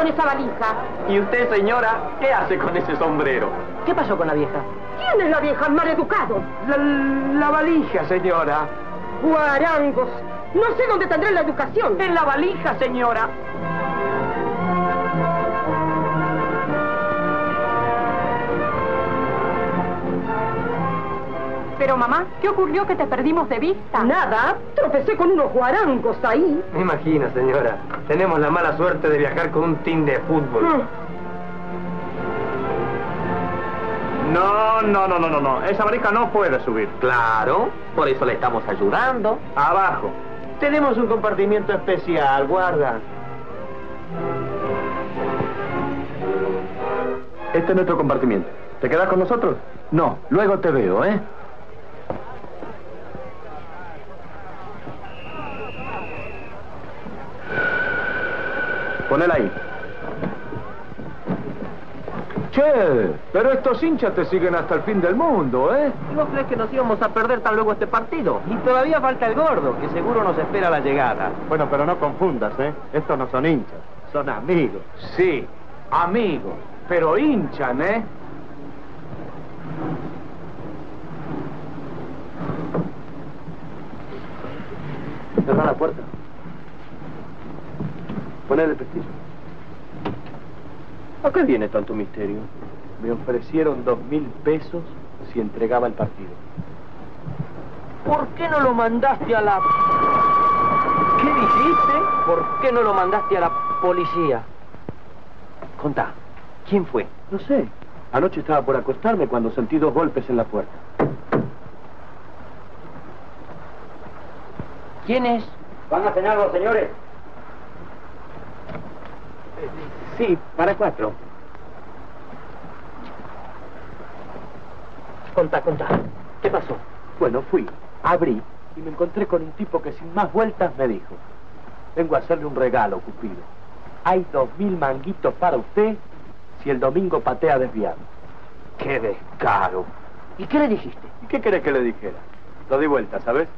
con esa valija? ¿Y usted, señora, qué hace con ese sombrero? ¿Qué pasó con la vieja? ¿Quién es la vieja maleducado? La, la valija, señora. Guarangos. No sé dónde tendré la educación. En la valija, señora. Pero mamá, ¿qué ocurrió que te perdimos de vista? Nada. Tropecé con unos guarangos ahí. Me imagino, señora. Tenemos la mala suerte de viajar con un team de fútbol. Mm. No, no, no, no, no, no. Esa valija no puede subir. Claro, por eso le estamos ayudando. Abajo. Tenemos un compartimiento especial, guarda. Este es nuestro compartimiento. ¿Te quedas con nosotros? No, luego te veo, ¿eh? Ponela ahí. Che, pero estos hinchas te siguen hasta el fin del mundo, ¿eh? ¿No crees que nos íbamos a perder tan luego este partido? Y todavía falta el gordo, que seguro nos espera la llegada. Bueno, pero no confundas, ¿eh? Estos no son hinchas, son amigos. Sí, amigos, pero hinchan, ¿eh? Cerra la puerta. Ponele el pestillo. ¿A qué viene tanto misterio? Me ofrecieron dos mil pesos si entregaba el partido. ¿Por qué no lo mandaste a la... ¿Qué dijiste? ¿Por qué no lo mandaste a la policía? Contá, ¿quién fue? No sé. Anoche estaba por acostarme cuando sentí dos golpes en la puerta. ¿Quién es? ¿Van a cenar los señores? Sí, para cuatro. Contá, contá. ¿Qué pasó? Bueno, fui, abrí y me encontré con un tipo que sin más vueltas me dijo, vengo a hacerle un regalo, Cupido. Hay dos mil manguitos para usted si el domingo patea desviado. ¡Qué descaro! ¿Y qué le dijiste? ¿Y qué querés que le dijera? Lo di vuelta, ¿sabes?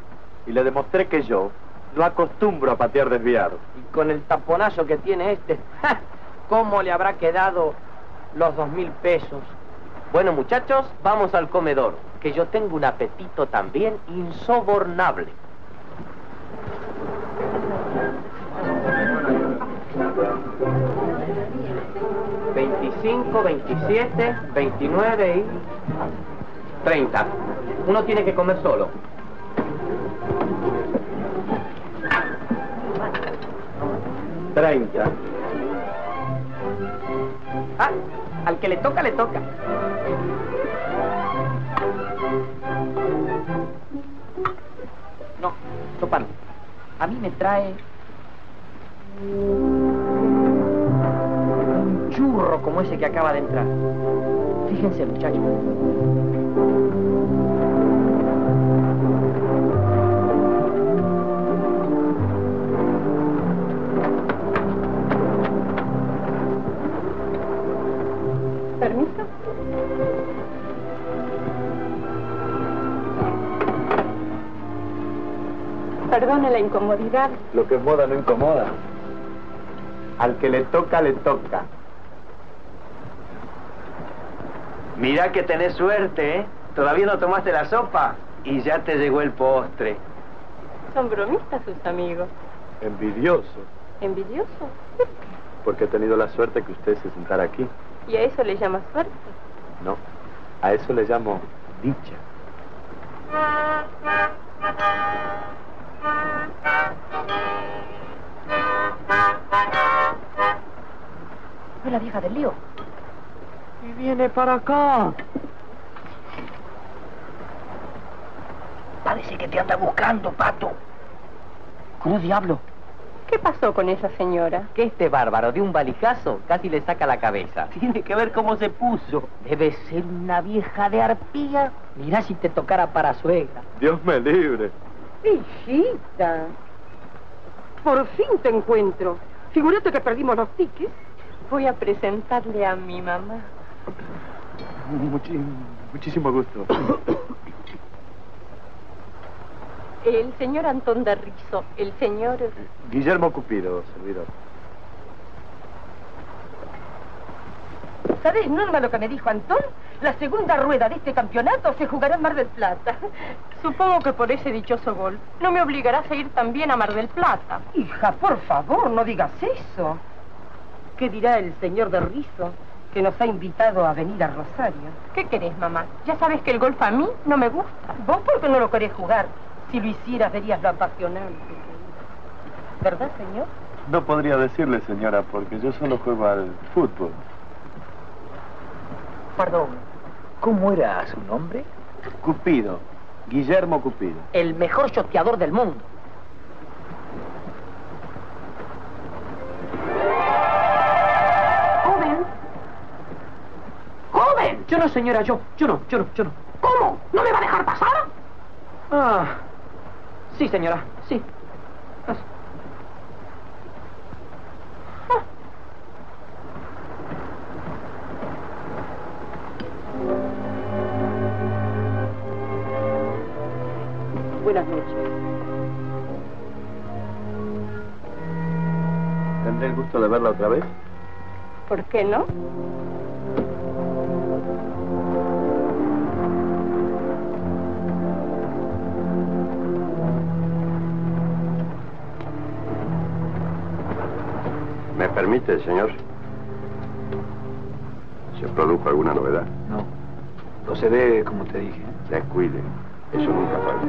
Y le demostré que yo no acostumbro a patear desviado. Y con el taponazo que tiene este, ¡ja! ¿Cómo le habrá quedado los dos mil pesos? Bueno, muchachos, vamos al comedor, que yo tengo un apetito también insobornable. Veinticinco, veintisiete, veintinueve y... treinta. Uno tiene que comer solo. Treinta. Ah, al que le toca, le toca. No, Chopin. A mí me trae... Un churro como ese que acaba de entrar. Fíjense, muchachos. Perdone la incomodidad. Lo que es moda no incomoda. Al que le toca, le toca. Mira que tenés suerte, ¿eh? Todavía no tomaste la sopa y ya te llegó el postre. Son bromistas sus amigos. Envidioso, ¿Envidioso? porque he tenido la suerte que usted se sentara aquí. ¿Y a eso le llama suerte? No, a eso le llamo dicha. Fue la vieja del lío. Y viene para acá. Parece que te anda buscando, pato. ¿Cómo diablo? ¿Qué pasó con esa señora? Que este bárbaro de un valijazo casi le saca la cabeza. Tiene que ver cómo se puso. Debe ser una vieja de arpía. Mirá si te tocara para suegra. Dios me libre. Hijita. Por fin te encuentro. Figúrate que perdimos los tickets. Voy a presentarle a mi mamá. Muchi- muchísimo gusto. El señor Antón de Rizo, el señor... Guillermo Cupido, servidor. ¿Sabes, Norma, lo que me dijo Antón? La segunda rueda de este campeonato se jugará en Mar del Plata. Supongo que por ese dichoso gol no me obligarás a ir también a Mar del Plata. Hija, por favor, no digas eso. ¿Qué dirá el señor de Rizo que nos ha invitado a venir a Rosario? ¿Qué querés, mamá? Ya sabes que el golf a mí no me gusta. ¿Vos por qué no lo querés jugar? Si lo hicieras, verías lo apasionante que es. ¿Verdad, señor? No podría decirle, señora, porque yo solo juego al fútbol. Perdón, ¿cómo era su nombre? Cupido. Guillermo Cupido. El mejor choteador del mundo. ¡Joven! ¡Joven! Yo no, señora, yo, yo no, yo no, yo no. ¿Cómo? ¿No me va a dejar pasar? Ah, sí, señora, sí. Verla otra vez? ¿Por qué no? ¿Me permite, señor? ¿Se produjo alguna novedad? No, procede como te dije. Descuide. Eso nunca falta.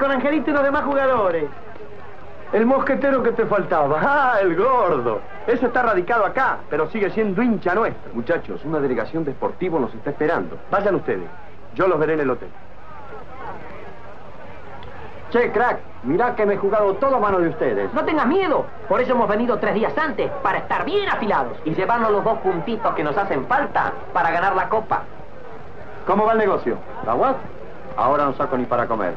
Con Angelito y los demás jugadores. El mosquetero que te faltaba. Ah, el gordo. Ese está radicado acá, pero sigue siendo hincha nuestro. Muchachos, una delegación de nos está esperando. Vayan ustedes. Yo los veré en el hotel. Che, crack, mirá que me he jugado todo a mano de ustedes. No tengas miedo, por eso hemos venido tres días antes, para estar bien afilados. Y llevarnos los dos puntitos que nos hacen falta para ganar la copa. ¿Cómo va el negocio? ¿Aguas? Ahora no saco ni para comer.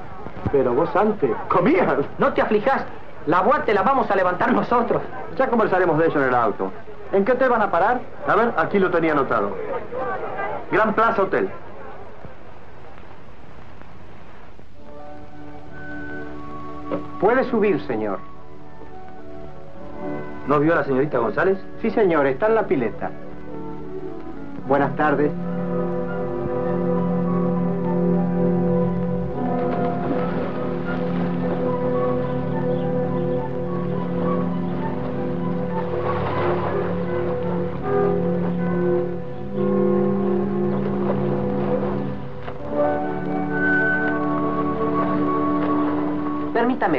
Pero vos antes comías. No te aflijas, la boate la vamos a levantar nosotros. Ya conversaremos de eso en el auto. ¿En qué te van a parar? A ver, aquí lo tenía anotado. Gran Plaza Hotel. Puede subir, señor. ¿No vio a la señorita González? Sí, señor, está en la pileta. Buenas tardes.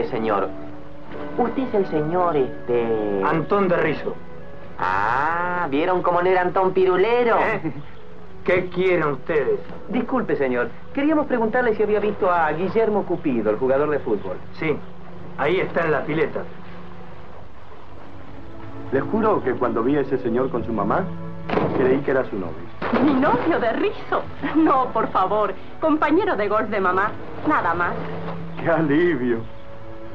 Señor. Usted es el señor, este... Antón de Rizo. Ah, ¿vieron cómo no era Antón Pirulero? ¿Eh? ¿Qué quieren ustedes? Disculpe, señor. Queríamos preguntarle si había visto a Guillermo Cupido, el jugador de fútbol. Sí, ahí está en la pileta. Les juro que cuando vi a ese señor con su mamá, creí que era su novio. ¿Mi novio de rizo? No, por favor. Compañero de golf de mamá. Nada más. ¡Qué alivio!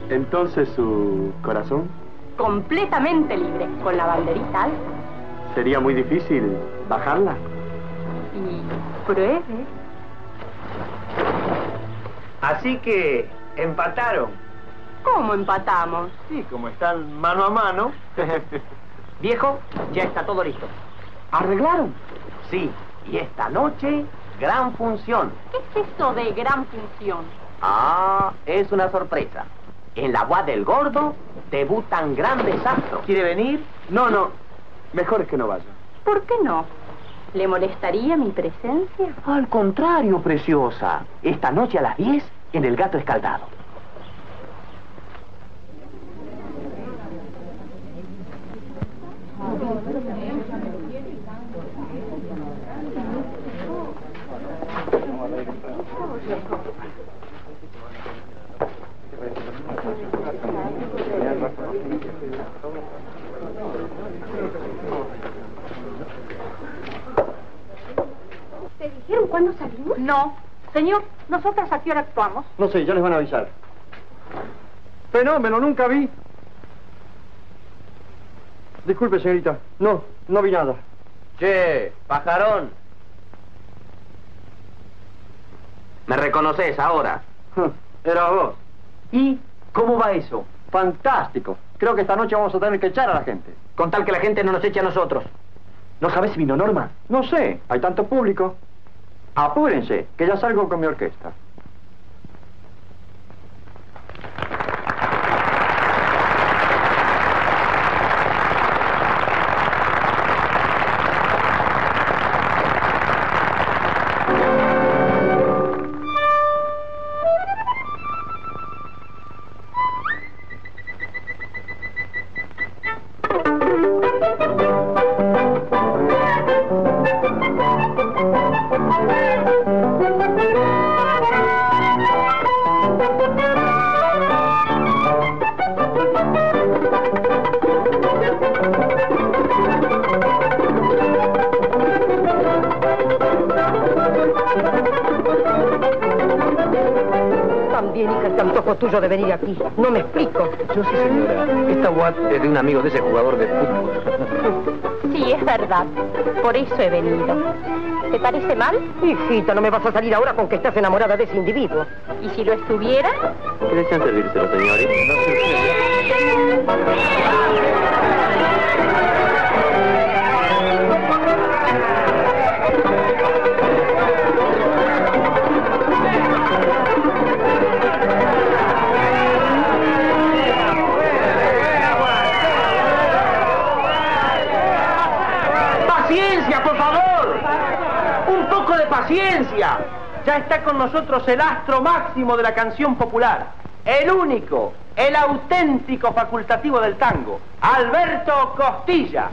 Entonces, ¿su corazón? Completamente libre. Con la banderita alta. ¿Sería muy difícil bajarla? Y pruebe. Así que empataron. ¿Cómo empatamos? Sí, como están mano a mano. Viejo, ya está todo listo. ¿Arreglaron? Sí, y esta noche, gran función. ¿Qué es eso de gran función? Ah, es una sorpresa. En la boda del gordo debutan grandes astros. ¿Quiere venir? No, no. Mejor es que no vaya. ¿Por qué no? ¿Le molestaría mi presencia? Al contrario, preciosa. Esta noche a las 10 en el gato escaldado. Cuándo salimos? No. Señor, ¿nosotras a qué hora actuamos? No sé, ya les van a avisar. Fenómeno, nunca vi. Disculpe, señorita. No, no vi nada. Che, pajarón. ¿Me reconoces ahora? Era vos. ¿Y cómo va eso? Fantástico. Creo que esta noche vamos a tener que echar a la gente. Con tal que la gente no nos eche a nosotros. ¿No sabes si vino Norma? No sé, hay tanto público. Apúrense, que ya salgo con mi orquesta. Tuyo de venir aquí. No me explico. Yo sí, señora. Esta guat es de un amigo de ese jugador de fútbol. Sí, es verdad. Por eso he venido. ¿Te parece mal? Hijita, no me vas a salir ahora con que estás enamorada de ese individuo. ¿Y si lo estuviera? ¿Qué desean servírselo, señores? No sé paciencia! Ya está con nosotros el astro máximo de la canción popular. El único, el auténtico facultativo del tango, Alberto Costilla.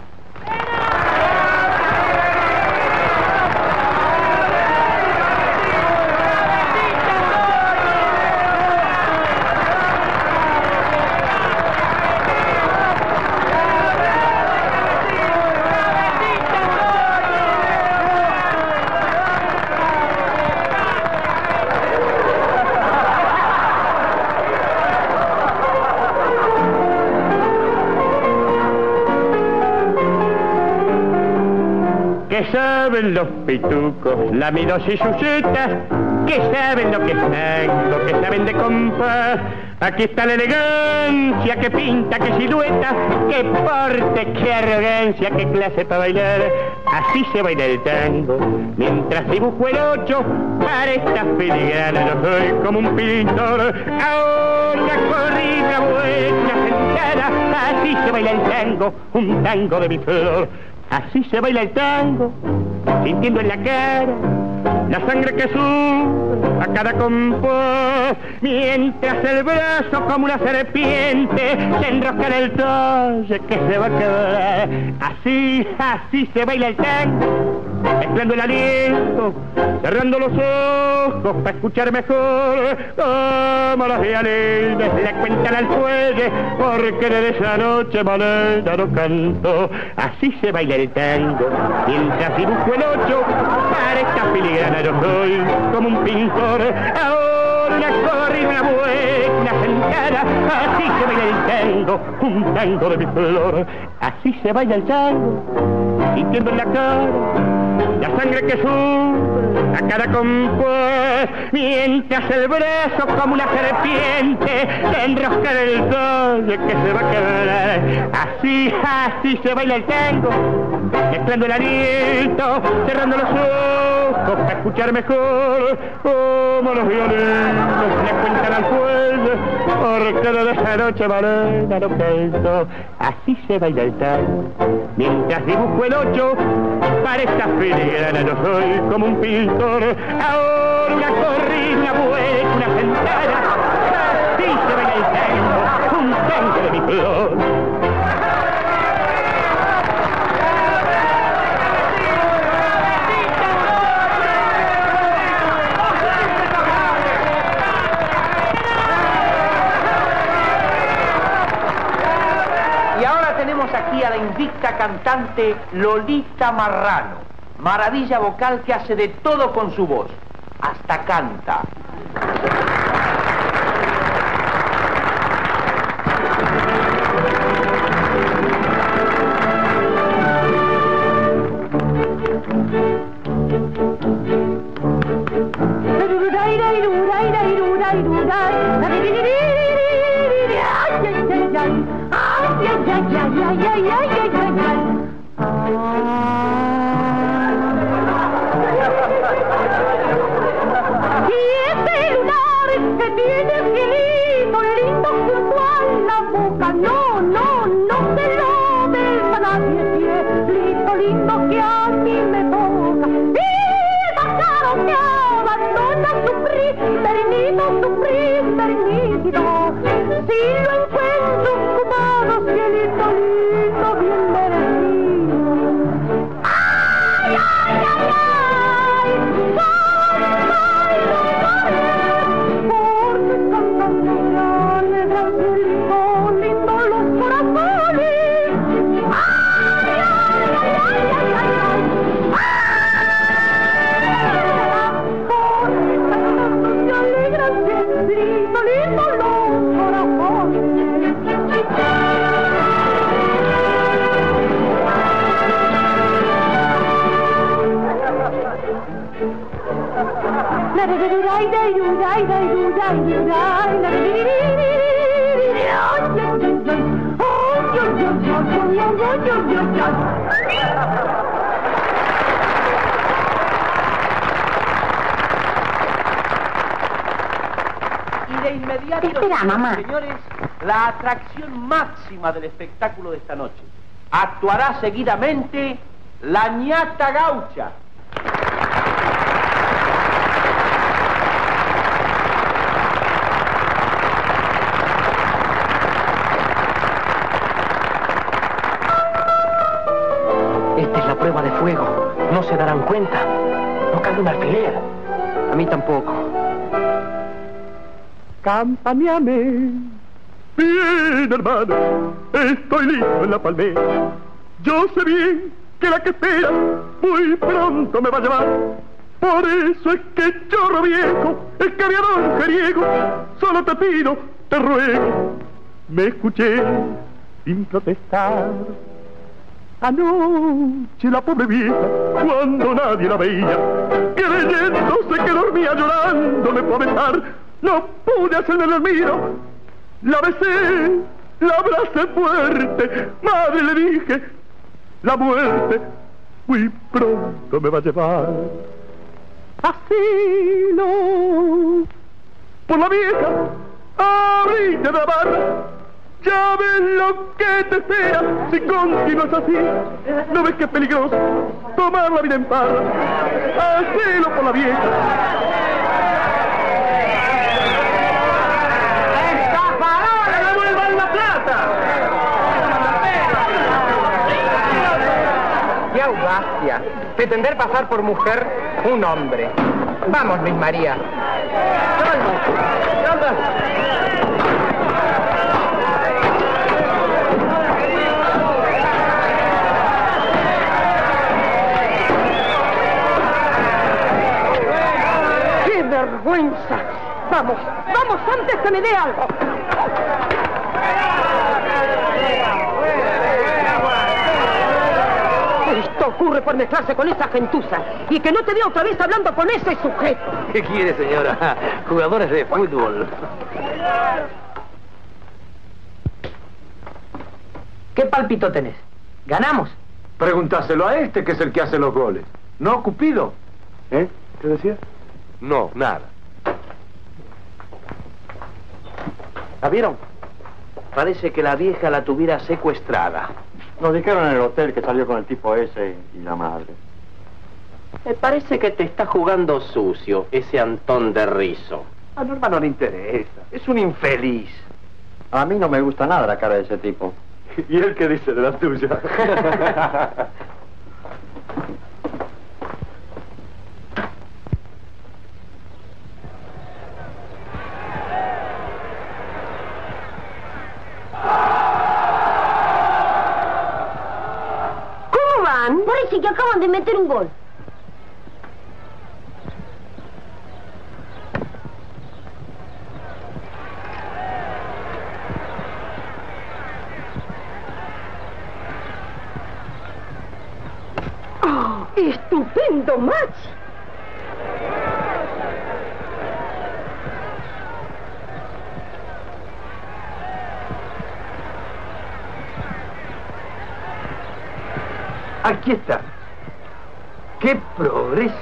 Los pitucos, lamidos y sucetas, que saben lo que es tango, que saben de compás. Aquí está la elegancia, que pinta, que silueta, que porte, que arrogancia, que clase para bailar. Así se baila el tango, mientras dibujo el ocho, para esta filigrana yo soy como un pintor. Ahora corrida buena sentada, así se baila el tango, un tango de mi flor. Así se baila el tango, sintiendo en la cara la sangre que sube a cada compás, mientras el brazo como una serpiente se enrosca en el talle que se va a quedar. Así, así se baila el tango, mezclando el aliento, cerrando los ojos para escuchar mejor como los violines le cuentan al fuelle, porque de esa noche maleta no canto. Así se baila el tango, mientras dibujo el ocho, para esta filigrana yo soy como un pintor. Ahora una corrida, una buena, sentada, así se baila el tango, un tango de mi flor. Así se baila el tango, sintiendo en la cara la sangre que sube a cada compás, mientras el brazo como una serpiente se enrosca en el talle que se va a quebrar. Así, así se baila el tango, mezclando el aliento, cerrando los ojos para escuchar mejor como los violinos le cuentan al fuelle por cada esa noche morena no pienso así se baila el tango mientras dibujo el ocho para esta filigrana yo soy como un pintor. Ahora una corrida vuelta una ventana así se baila el tango un de mi flor Y ahora tenemos cantante Lolita Marrano. Maravilla vocal que hace de todo con su voz. Hasta canta. Siete lunares que tiene el Y de inmediato, espera, mamá. señores, la atracción máxima del espectáculo de esta noche. Actuará seguidamente la ñata gaucha. Campañame. Bien, hermano, estoy listo en la palmera. Yo sé bien que la que espera muy pronto me va a llevar. Por eso es que chorro viejo, el caviarón jeriego, solo te pido, te ruego, me escuché sin protestar. Anoche la pobre vieja, cuando nadie la veía, creyéndose que dormía llorando, me fue a besar. No pude hacerme el miro. La besé, la abracé fuerte. Madre, le dije, la muerte muy pronto me va a llevar. Así no. Por la vieja, abrite la barra. Ya ves lo que te espera si continúas así. ¿No ves que es peligroso tomar la vida en paz? Hacelo por la vieja. ¡Estafadores, devuelvan la plata! ¡Qué audacia! Pretender pasar por mujer un hombre. Vamos, Luis María. ¡Qué vergüenza! Vamos, vamos antes que me dé algo. Esto ocurre por mezclarse con esa gentuza y que no te vea otra vez hablando con ese sujeto. ¿Qué quiere, señora? Jugadores de fútbol. ¿Qué palpito tenés? ¿Ganamos? Pregúntaselo a este que es el que hace los goles. ¿No, Cupido? ¿Eh? ¿Qué decía? No, nada. ¿La vieron? Parece que la vieja la tuviera secuestrada. Nos dijeron en el hotel que salió con el tipo ese y la madre. Me parece que te está jugando sucio ese Antón de Rizo. A Norma no le interesa. Es un infeliz. A mí no me gusta nada la cara de ese tipo. ¿Y él qué dice de la tuya? ¿Cómo van? Parece que acaban de meter un gol. ¡Oh, ¡Estupendo match! Aquí está. ¡Qué progreso!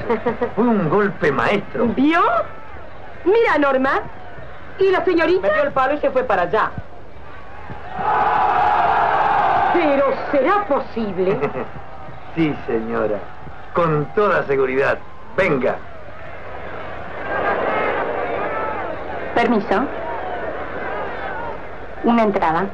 Fue un golpe maestro. ¿Vio? Mira, Norma. ¿Y la señorita? Metió el palo y se fue para allá. Pero será posible. sí, señora. Con toda seguridad. Venga. Permiso. Una entrada.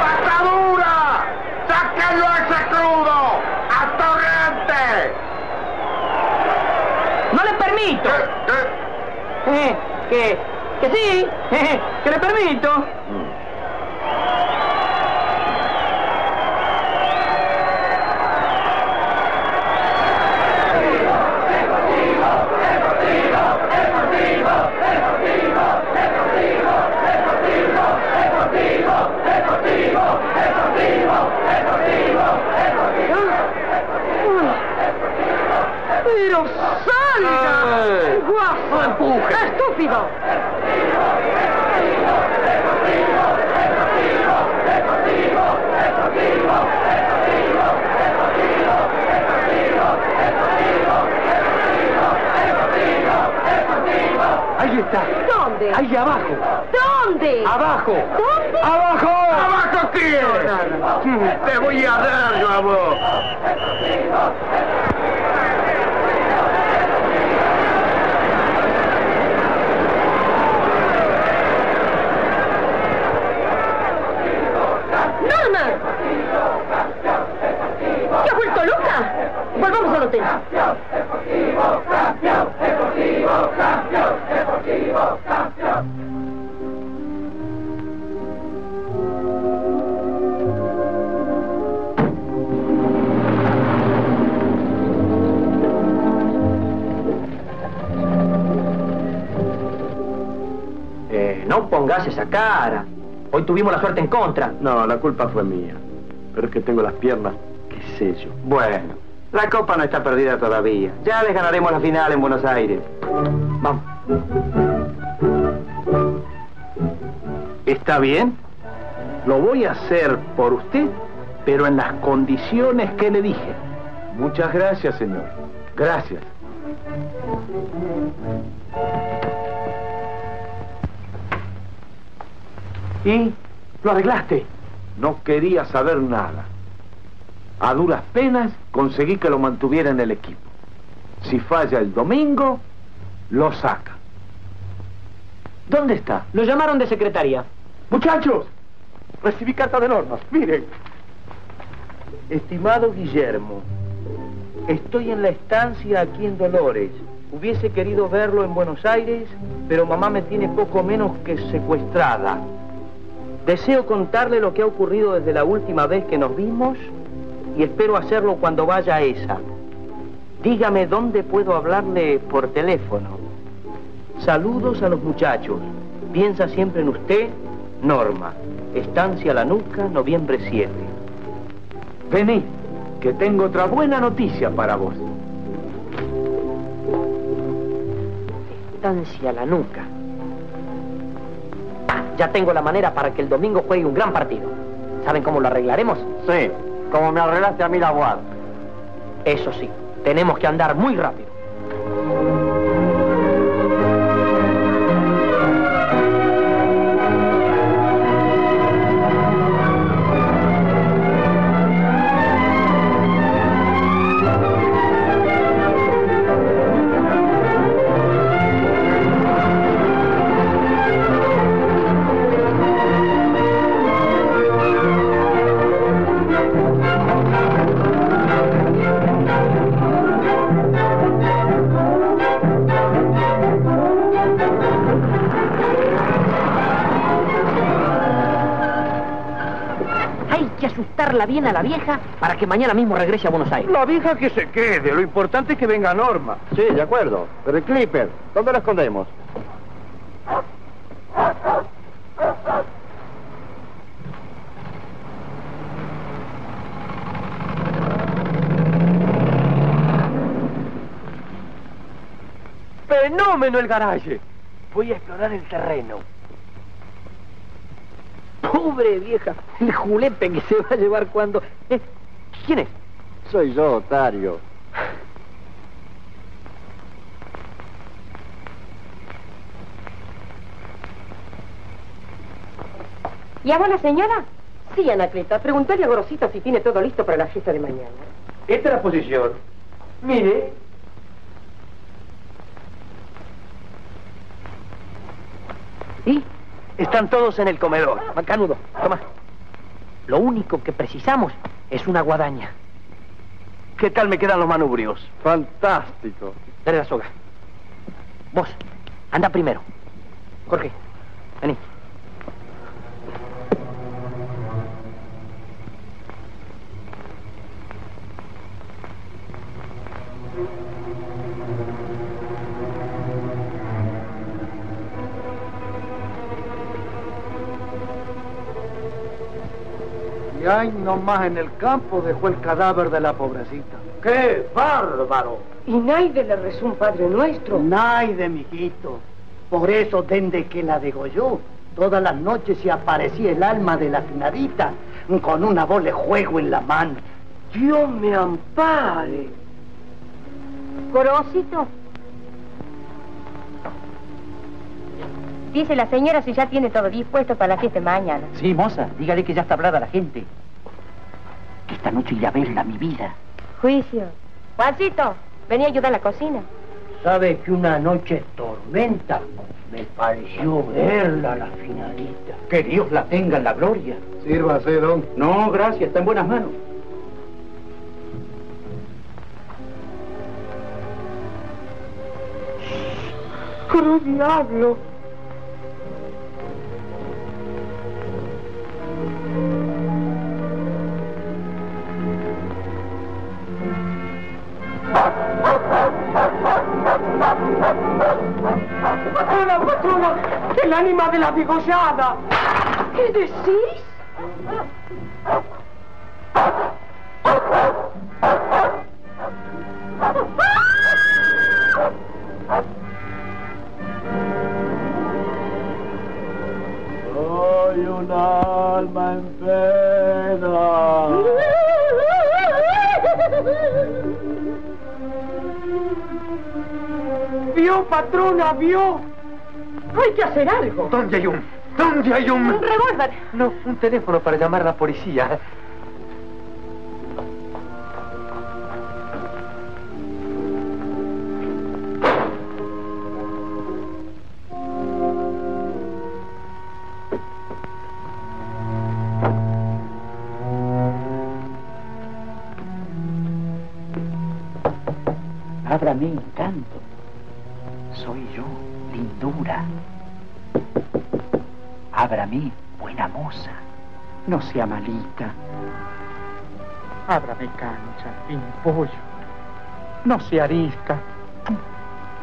¡Patadura! ¡Sáquenlo a ese crudo! ¡A Torrente! ¡No le permito! Eh, que, que sí, que le permito. Pero salga, guapo, empuje, estúpido. Ahí está. ¿Dónde? Ahí abajo. ¿Dónde? Tuvimos la suerte en contra. No, la culpa fue mía. Pero es que tengo las piernas, qué sé yo. Bueno, la copa no está perdida todavía. Ya les ganaremos la final en Buenos Aires. Vamos. ¿Está bien? Lo voy a hacer por usted, pero en las condiciones que le dije. Muchas gracias, señor. Gracias. ¿Y? ¿Lo arreglaste? No quería saber nada. A duras penas conseguí que lo mantuviera en el equipo. Si falla el domingo, lo saca. ¿Dónde está? Lo llamaron de secretaría. Muchachos, recibí carta de normas. Miren. Estimado Guillermo, estoy en la estancia aquí en Dolores. Hubiese querido verlo en Buenos Aires, pero mamá me tiene poco menos que secuestrada. Deseo contarle lo que ha ocurrido desde la última vez que nos vimos y espero hacerlo cuando vaya a esa. Dígame dónde puedo hablarle por teléfono. Saludos a los muchachos. Piensa siempre en usted, Norma. Estancia La Nuca, noviembre 7. Vení, que tengo otra buena noticia para vos. Estancia la nuca. Ya tengo la manera para que el domingo juegue un gran partido. ¿Saben cómo lo arreglaremos? Sí, como me arreglaste a mí la guardia. Eso sí, tenemos que andar muy rápido. Hay que asustarla bien a la vieja para que mañana mismo regrese a Buenos Aires. La vieja que se quede, lo importante es que venga Norma. Sí, de acuerdo. Pero el Clipper, ¿dónde lo escondemos? ¡Fenómeno el garaje! Voy a explorar el terreno. Pobre vieja, el julepe que se va a llevar cuando... Eh, ¿Quién es? Soy yo, Otario. ¿Llama la señora? Sí, Anacleta. Preguntale a Gorosito si tiene todo listo para la fiesta de mañana. Esta es la posición. Mire. ¿Y? Están todos en el comedor. Macanudo, toma. Lo único que precisamos es una guadaña. ¿Qué tal me quedan los manubrios? Fantástico. Dale la soga. Vos, anda primero. Jorge, vení. Y ahí nomás en el campo dejó el cadáver de la pobrecita. ¡Qué bárbaro! Y nadie le rezó un Padre Nuestro. Naide, mijito. Por eso, desde que la degolló, todas las noches se aparecía el alma de la finadita con una bola de juego en la mano. Dios me ampare. Gorosito. Dice la señora si ya tiene todo dispuesto para la fiesta de mañana. Sí, moza, dígale que ya está hablada la gente. Que esta noche iré a verla, mi vida. Juicio. Juancito, vení a ayudar a la cocina. ¿Sabe que una noche tormenta me pareció verla la finalita? Que Dios la tenga en la gloria. Sírvase, don. No, gracias, está en buenas manos. ¡Pero diablo! ¡Patrona, patrona! ¡El ánima de la degollada! ¿Qué decís? Soy un alma en pena. ¡Vio, patrona, vio! ¡Hay que hacer algo! ¿Dónde hay un? ¿Dónde hay un...? Un revólver. No, un teléfono para llamar a la policía. No sea malita. Ábrame cancha, pimpollo. No sea arisca.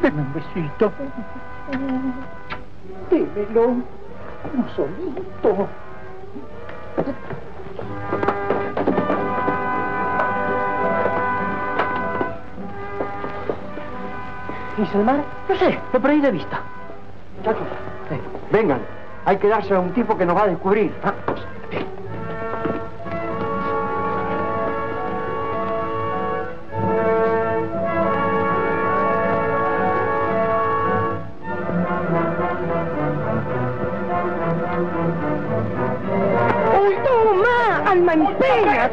Deme un besito. Démelo. Un solito. ¿Y Selmar? No sé, lo perdí de vista. Muchachos, vengan. Hay que darse a un tipo que nos va a descubrir. ¡Uy,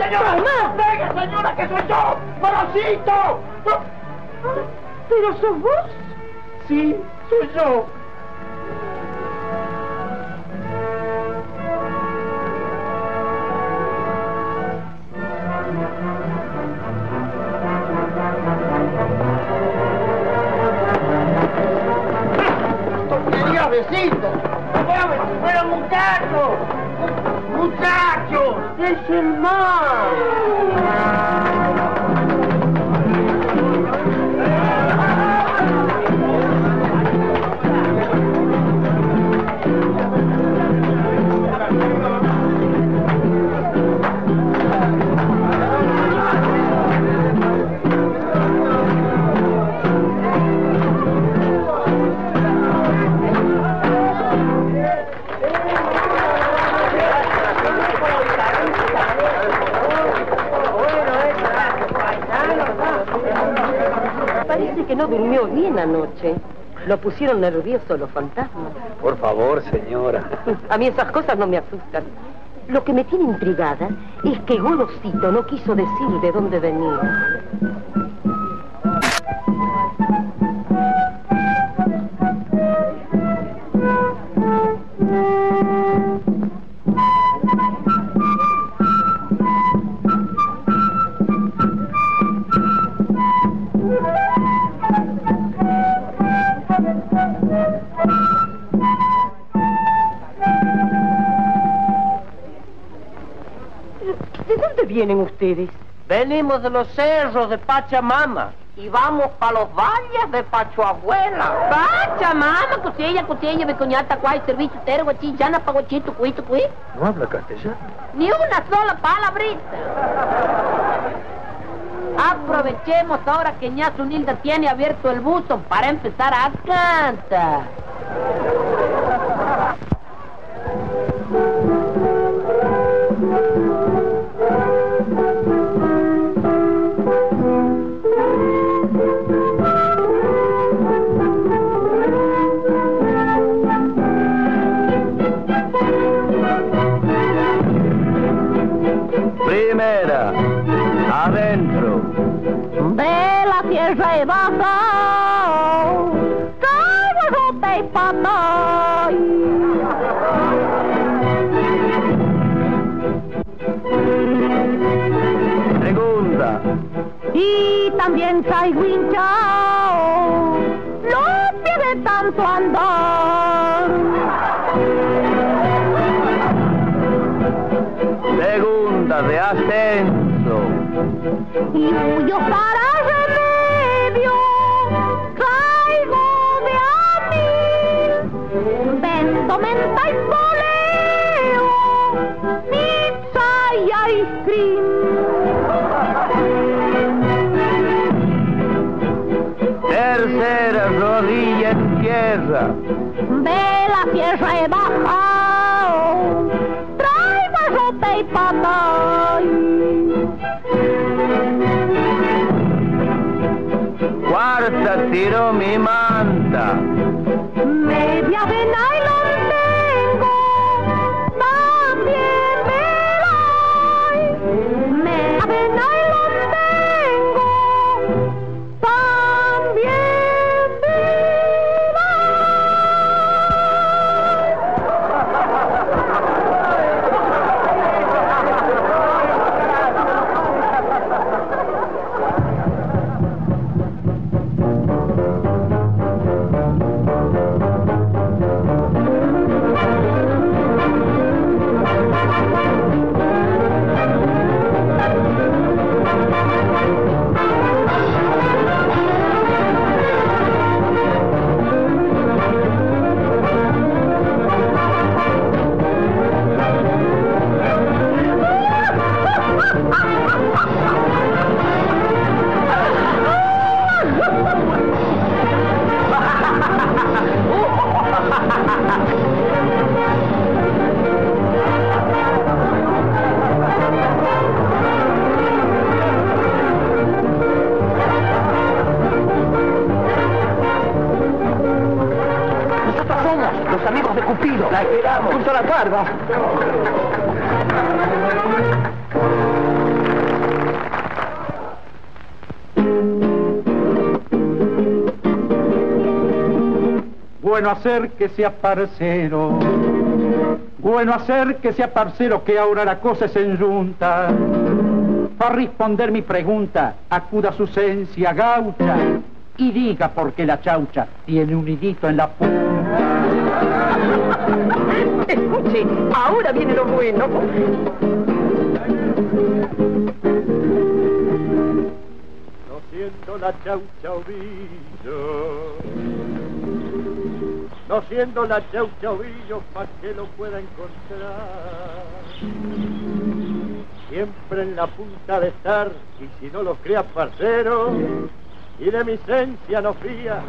pena! ¡Toma! ¡Venga, señora, que soy yo! ¡Morosito! ¿Pero sos vos? Sí, soy yo. Lo pusieron nervioso los fantasmas. Por favor, señora. A mí esas cosas no me asustan. Lo que me tiene intrigada es que Golosito no quiso decir de dónde venía. Dónde vienen ustedes? Venimos de los cerros de Pachamama y vamos para los valles de Pachuabuela. Pachamama, cutilla, cutilla, becuñata, cuay, servicio, tero, guachí, llana, paguachito, cuito, cuí. ¿No habla castellano? Ni una sola palabrita. Aprovechemos ahora que ña Zunilda tiene abierto el buzo para empezar a cantar. Ascenso. Y huyo para remedio, traigo de a mí, vendo menta y poleo, pizza y ice cream. Tercera rodilla en tierra. De la tierra he tiro mi manta. Bueno hacer que sea parcero, bueno hacer que sea parcero, que ahora la cosa se enjunta. Para responder mi pregunta, acuda a su esencia gaucha y diga por qué la chaucha tiene un nidito en la punta. Escuche, ahora viene lo bueno. No siendo la chaucha ovillo, no siendo la chaucha ovillo, pa' que lo pueda encontrar. Siempre en la punta de estar, y si no lo crea parcero, y de mi esencia no fía.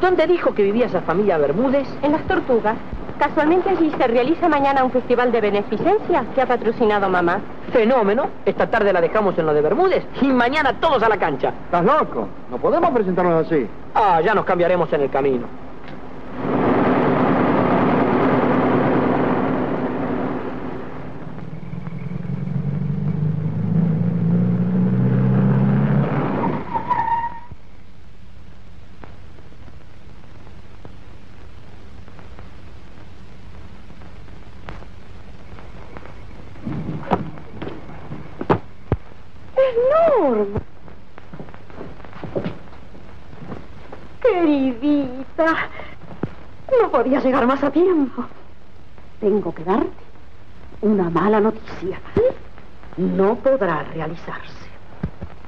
¿Dónde dijo que vivía esa familia Bermúdez? En las tortugas. Casualmente allí se realiza mañana un festival de beneficencia que ha patrocinado mamá. Fenómeno. Esta tarde la dejamos en lo de Bermúdez y mañana todos a la cancha. ¿Estás loco? No podemos presentarnos así. Ah, ya nos cambiaremos en el camino. Norma. Queridita, no podía llegar más a tiempo. Tengo que darte una mala noticia. No podrá realizarse.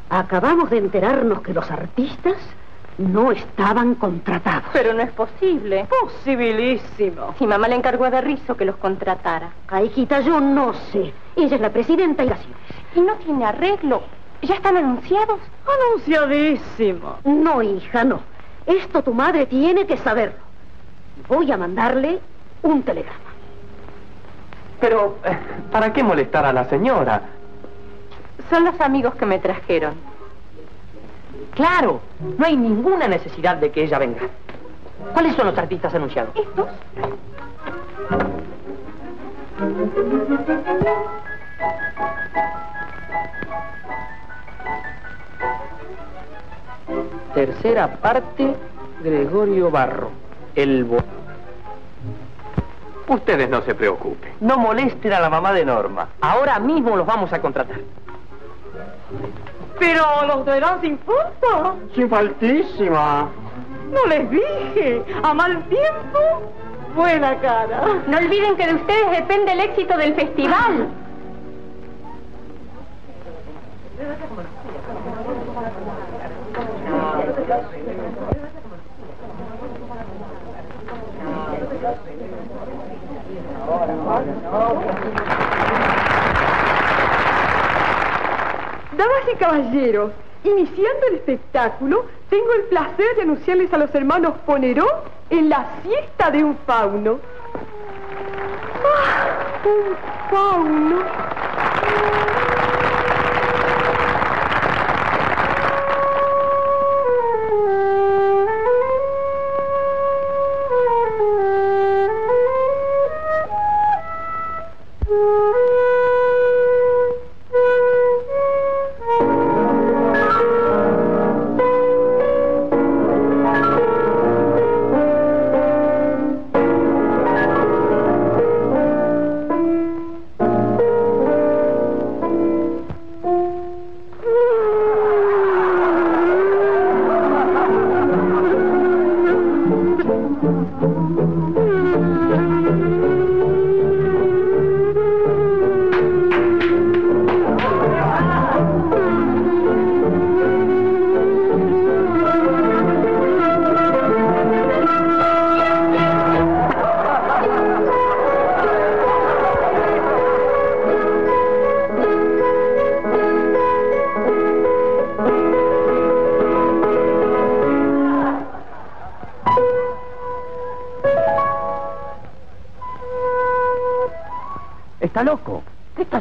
Acabamos de enterarnos que los artistas no estaban contratados. Pero no es posible. Posibilísimo. Si mamá le encargó a Derrizo que los contratara. Ay, hijita, yo no sé. Ella es la presidenta y la Y no tiene arreglo. ¿Ya están anunciados? Anunciadísimo. No, hija, no. Esto tu madre tiene que saberlo. Voy a mandarle un telegrama. Pero, eh, ¿para qué molestar a la señora? Son los amigos que me trajeron. Claro, no hay ninguna necesidad de que ella venga. ¿Cuáles son los artistas anunciados? ¿Estos? Tercera parte, Gregorio Barro. El bo... Ustedes no se preocupen. No molesten a la mamá de Norma. Ahora mismo los vamos a contratar. Pero los verán sin falta. Sin faltísima. No les dije. A mal tiempo, buena cara. No olviden que de ustedes depende el éxito del festival. Y caballeros, iniciando el espectáculo, tengo el placer de anunciarles a los hermanos Poneró en la siesta de un fauno. ¡Ah! Un fauno.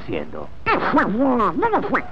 haciendo? ¿Qué fue? ¿Cómo fue?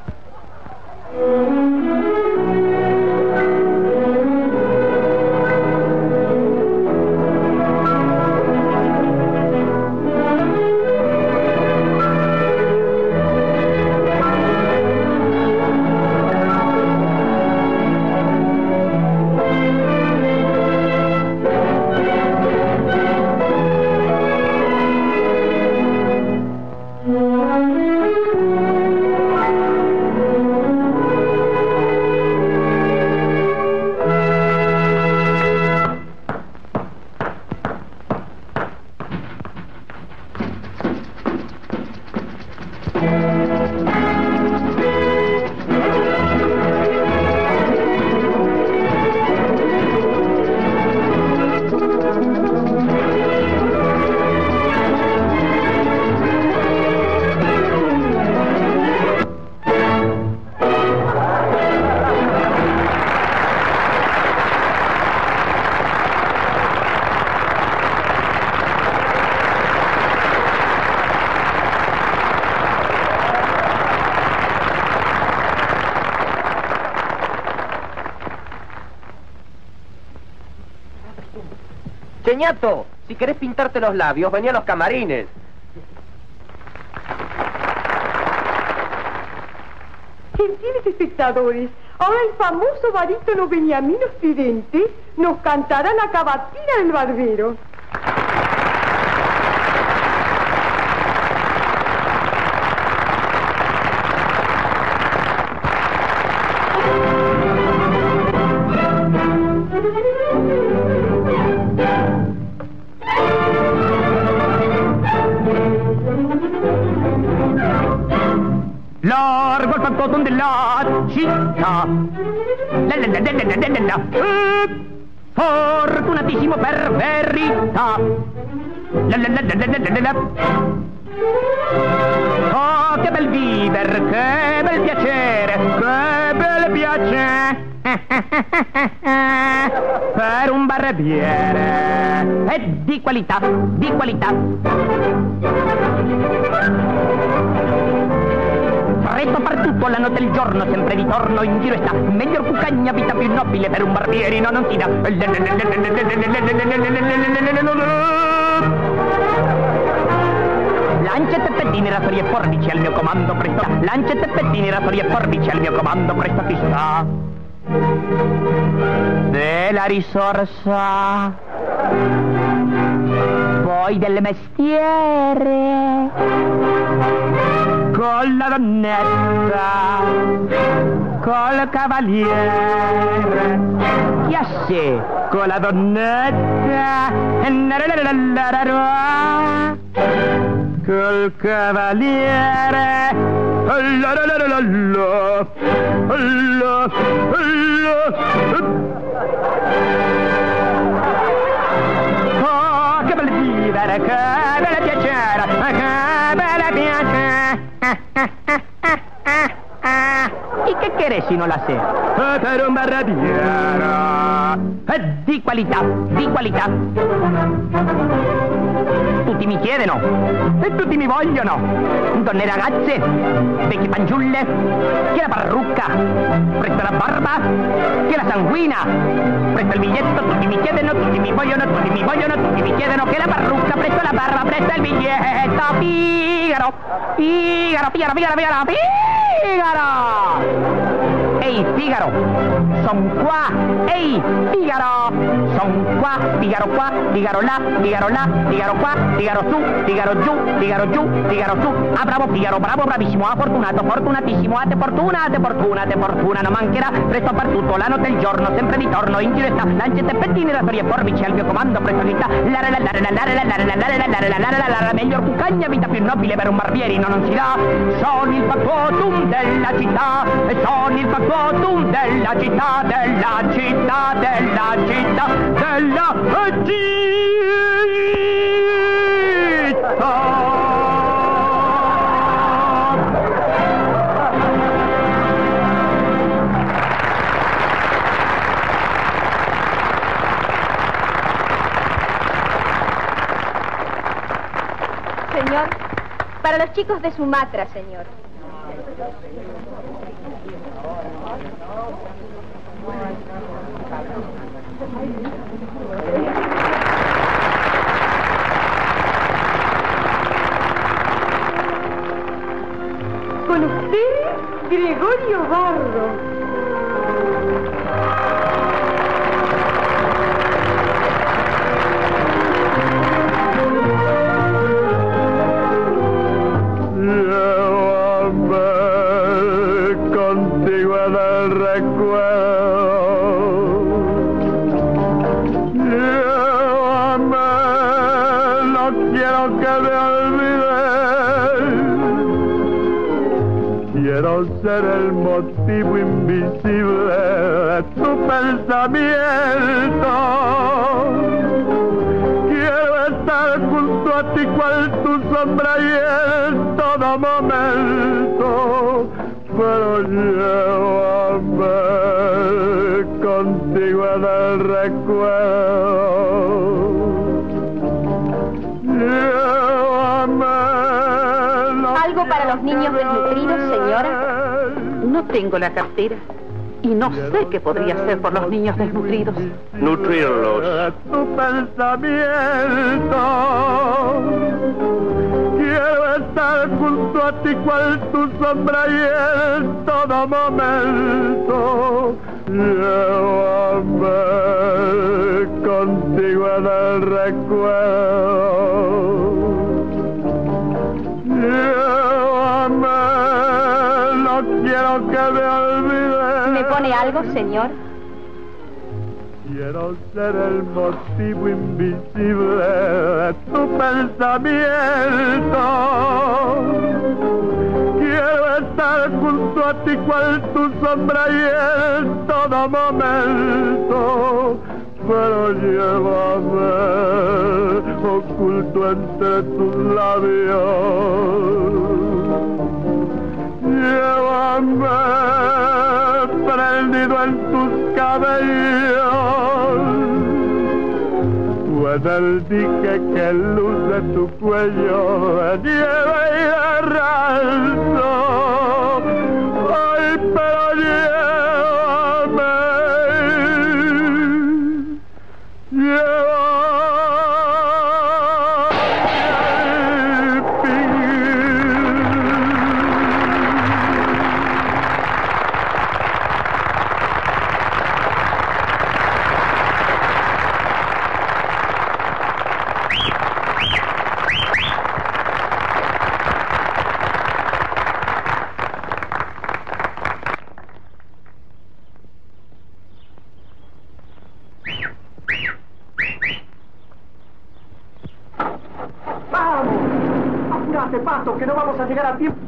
Si querés pintarte los labios, venía a los camarines. Gentiles espectadores, ahora el famoso barítono Beniamino Occidente nos cantará la cavatina del barbero. Città. Eh, Fortunatissimo per verità. Oh, che bel viver, che bel piacere, che bel piacere. Per un barbiere. E di qualità, di qualità. Per tutto la notte e il giorno, sempre di torno in giro sta. Meglio cucagna, vita più nobile per un barbierino non si dà. Lancette pettini, rasori e forbici al mio comando presto. Lancette pettini, rasori e forbici al mio comando presto chi sta. Della risorsa, poi del mestiere con la donnetta, col cavaliere, chi a sé con la donnetta, col cavaliere, la la la la la la, Oh, che bel vivere, che bel piacere, ha, ha, ha. ¿Y qué querés si no la sé? Per un barrabiero. Eh, Di qualità, di qualità. Tutti mi chiedono e tutti mi vogliono. Donne ragazze, vecchie fanciulle, chi la parrucca, presto la barba, chi la sanguina, presto il biglietto, tutti mi chiedono, tutti mi vogliono, tutti mi vogliono, tutti mi chiedono che la parrucca, presto la barba, presto il biglietto, Figaro, Figaro, Figaro, Figaro, Figaro, Figaro. Thank you. Ehi, Figaro, son qua, ehi, Figaro, son qua, Figaro qua, Figaro là, Figaro là, Figaro qua, Figaro su, Figaro giù, Figaro giù, Figaro su. Ah, bravo Figaro, bravo, bravissimo, ah, fortunato, fortunatissimo, ah, te fortuna, te fortuna, te fortuna, non mancherà, presto per tutto, la notte e il giorno, sempre di torno, in giro sta, lancette pettini, rasori e forbici al mio comando, presto sta, la la la la la la la la la la la la la la meglio cucagna, vita più nobile per un barbierino non si dà, sono il factotum della città, e sono il factotum della città, della città, della città, della Señor, para los chicos de Sumatra, señor. Gregorio Barro. Para los niños desnutridos, señora? No tengo la cartera y no sé qué podría hacer por los niños desnutridos. Nutrirlos. Tu pensamiento. Quiero estar junto a ti cual tu sombra y en todo momento. Llévame contigo en el recuerdo. Quiero que me olvides. ¿Me pone algo, señor? Quiero ser el motivo invisible de tu pensamiento. Quiero estar junto a ti cual tu sombra y en todo momento. Pero llévame oculto entre tus labios. Llévame prendido en tus cabellos. En el dique que luce tu cuello lleva y. llegar a tiempo!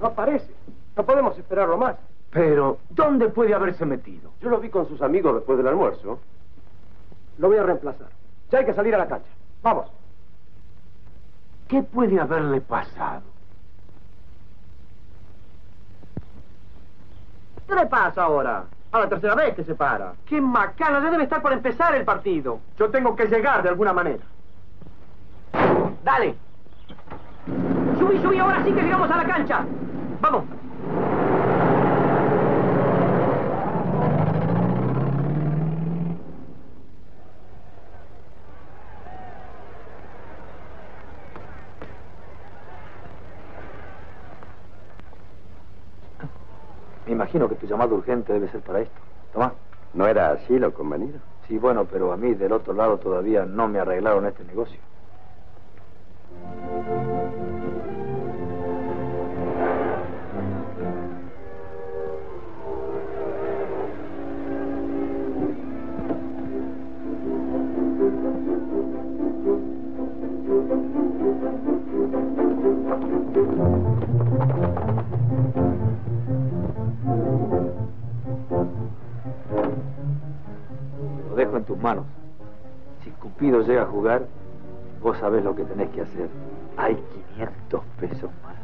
No aparece. No podemos esperarlo más. Pero, ¿dónde puede haberse metido? Yo lo vi con sus amigos después del almuerzo. Lo voy a reemplazar. Ya hay que salir a la cancha. Vamos. ¿Qué puede haberle pasado? ¿Qué le pasa ahora? A la tercera vez que se para. ¡Qué macana! Ya debe estar por empezar el partido. Yo tengo que llegar de alguna manera. Dale. Subí, subí, ahora sí que llegamos a la cancha. Vamos. Me imagino que tu llamado urgente debe ser para esto. Toma. ¿No era así lo convenido? Sí, bueno, pero a mí del otro lado todavía no me arreglaron este negocio. manos. Si Cupido llega a jugar, vos sabés lo que tenés que hacer. Hay 500 pesos más.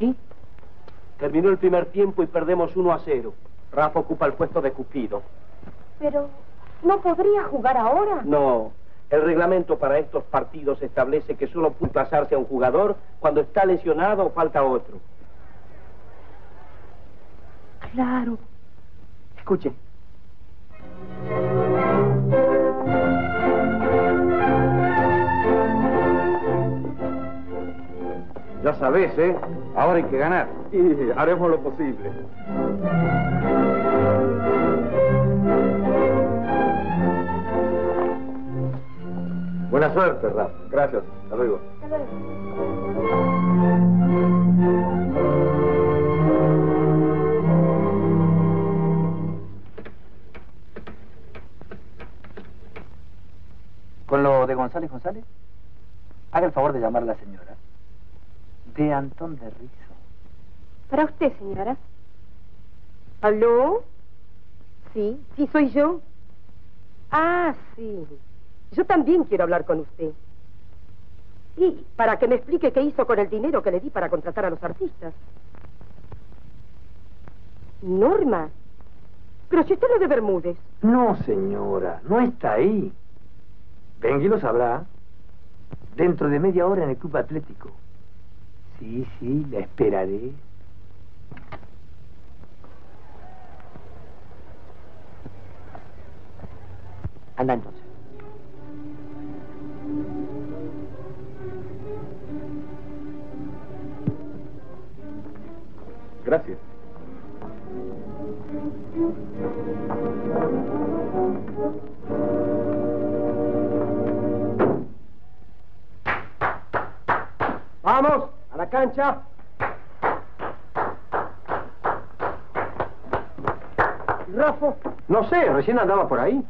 ¿Y? Terminó el primer tiempo y perdemos 1 a 0. Rafa ocupa el puesto de Cupido. Pero, ¿no podría jugar ahora? No, el reglamento para estos partidos establece que solo puede pasarse a un jugador cuando está lesionado o falta otro. Claro. Escuche. Ya sabes, ¿eh? Ahora hay que ganar. Y haremos lo posible. Buena suerte, Rafa. Gracias. Hasta luego. Con lo de González González, haga el favor de llamar a la señora. De Antón de Rizo. Para usted, señora. ¿Aló? Sí, sí, soy yo. Ah, sí. Yo también quiero hablar con usted. Y para que me explique qué hizo con el dinero que le di para contratar a los artistas. Norma. Pero si usted es de Bermúdez. No, señora, no está ahí. Venga y lo sabrá. Dentro de media hora en el Club Atlético. Sí, sí, la esperaré. Anda entonces. Gracias. ¡Vamos! ¡A la cancha! ¿Y Rafa? No sé, recién andaba por ahí.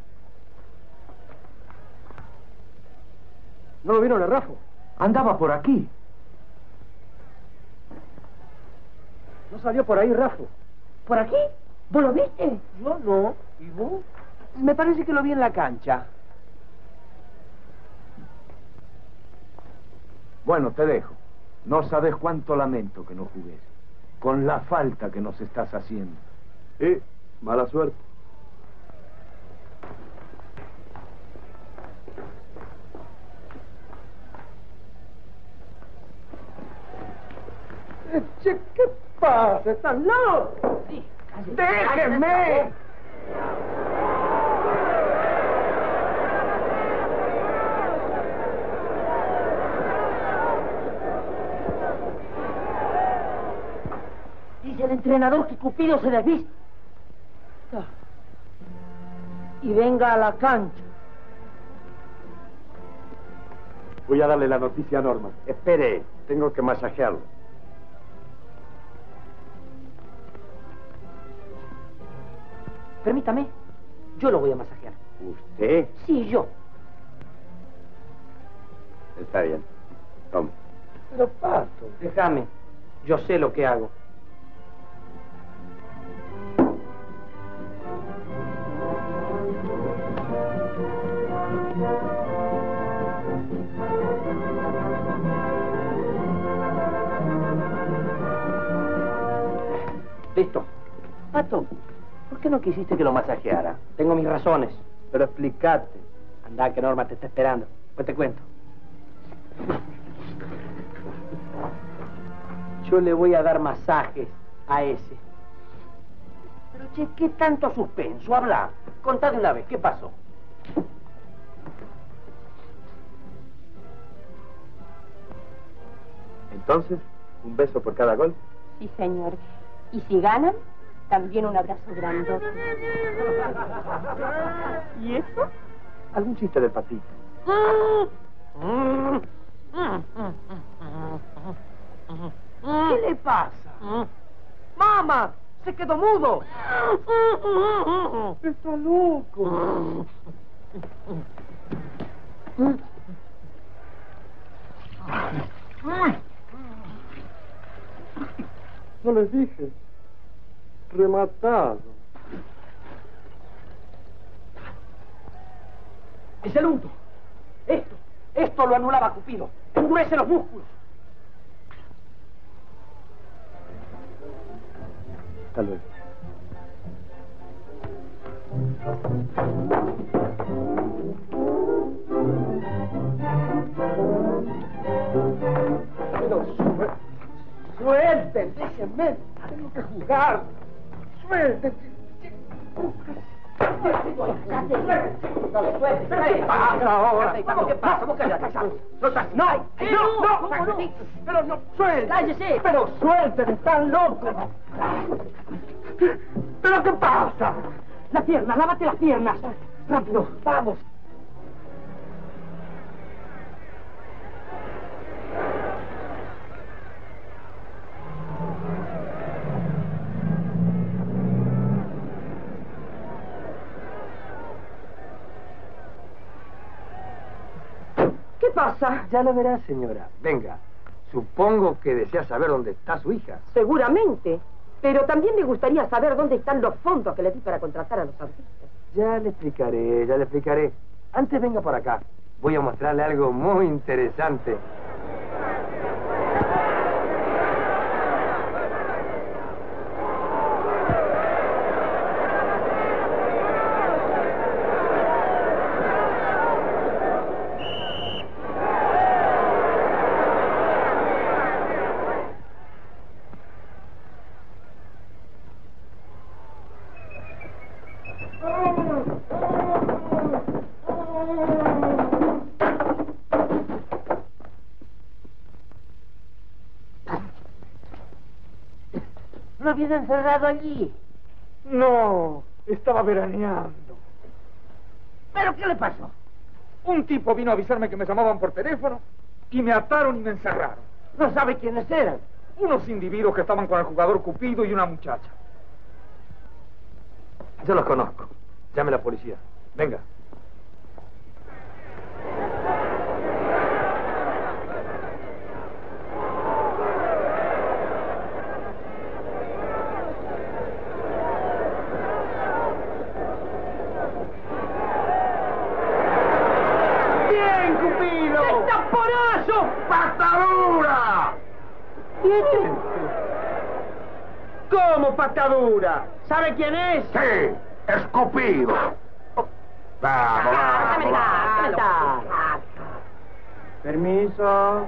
¿No lo vieron a Rafa? Andaba por aquí. ¿No salió por ahí Rafa? ¿Por aquí? ¿Vos lo viste? Yo no. ¿Y vos? Me parece que lo vi en la cancha. Bueno, te dejo. No sabes cuánto lamento que no jugues. Con la falta que nos estás haciendo. Eh, mala suerte. Che, ¿qué pasa? ¿Están locos? Sí, ¡Déjenme! Dice el entrenador que Cupido se desviste. Y venga a la cancha. Voy a darle la noticia a Norma. Espere, tengo que masajearlo. Permítame. Yo lo voy a masajear. ¿Usted? Sí, yo. Está bien. Toma. Pero, Pato, déjame. Yo sé lo que hago. Listo. Pato, ¿por qué no quisiste que lo masajeara? Tengo mis razones, pero explícate. Anda, que Norma te está esperando. Pues te cuento. Yo le voy a dar masajes a ese. Pero, che, ¿qué tanto suspenso? Habla. Contá de una vez, ¿qué pasó? Entonces, un beso por cada gol. Sí, señor. Y si ganan, también un abrazo grandote. ¿Y eso? ¿Algún chiste del patito? ¿Qué le pasa? ¡Mamá! ¡Se quedó mudo! ¡Está loco! No les dije. Rematado. Es el unto. Esto, esto lo anulaba Cupido. Endurece los músculos. Hasta luego. Pero sue- suelten, déjenme. Tengo que jugar. Suelten. ¿Qué pasa ahora? ¿Cómo que pasa? ¿Cómo que No, no, pero no, suelten. Cállese. Pero suelten, están locos. ¿Pero qué pasa? Las piernas, lávate las piernas. Rápido, vamos. ¿Qué pasa? Ya lo verá, señora. Venga. Supongo que desea saber dónde está su hija. Seguramente. Pero también me gustaría saber dónde están los fondos que le di para contratar a los artistas. Ya le explicaré, ya le explicaré. Antes venga por acá. Voy a mostrarle algo muy interesante. ¿Lo habían encerrado allí? No, estaba veraneando. ¿Pero qué le pasó? Un tipo vino a avisarme que me llamaban por teléfono y me ataron y me encerraron. ¿No sabe quiénes eran? Unos individuos que estaban con el jugador Cupido y una muchacha. Yo los conozco. Llame a la policía. Venga. ¡Bien, Cupido! ¡Taponazo! ¡Patadura! ¿Cómo patadura? ¿Sabe quién es? Sí, escupido. Vamos, vamos, vamos. Permiso.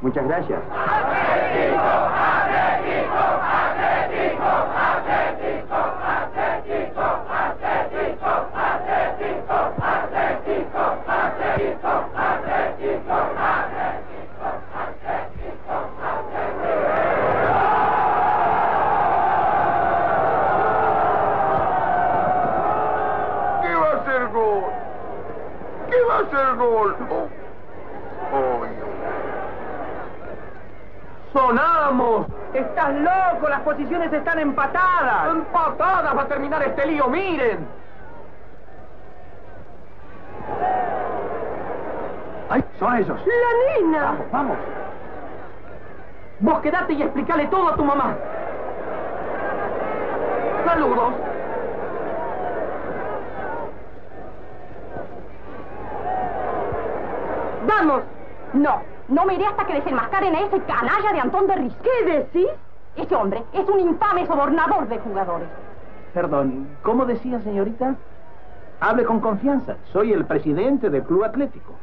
Muchas gracias. ¿Qué va a ser gol? ¿Qué va a ser gol? Oh. Oh, ¡Sonamos! ¡Estás loco! ¡Las posiciones están empatadas! ¡Empatadas! ¡Va a terminar este lío! ¡Miren! ¡Ay, son esos! ¡La nena! Vamos, vamos. Vos quedate y explicale todo a tu mamá. Saludos. ¡Vamos! No, no me iré hasta que desenmascaren a ese canalla de Antón de Ris. ¿Qué decís? Ese hombre es un infame sobornador de jugadores. Perdón, ¿cómo decía, señorita? Hable con confianza. Soy el presidente del Club Atlético.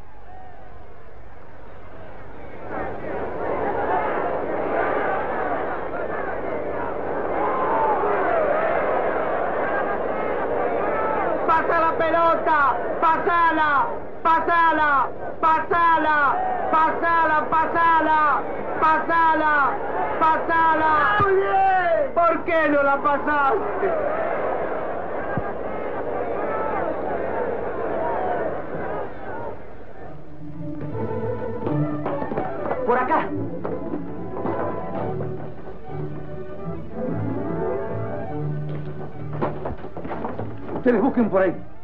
¡Pasa la pelota! ¡Pasala! ¡Pasala! ¡Pasala! ¡Pasala! ¡Pasala! ¡Pasala! ¡Pasala! ¡Muy bien! ¿Por qué no la pasaste? Por acá. Ustedes busquen por ahí.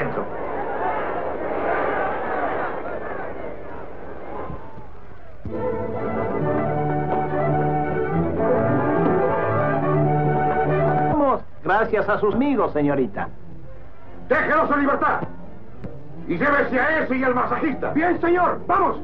Adentro. Vamos, gracias a sus amigos, señorita. Déjelos en libertad. Y llévese a ese y al masajista. Bien, señor. Vamos.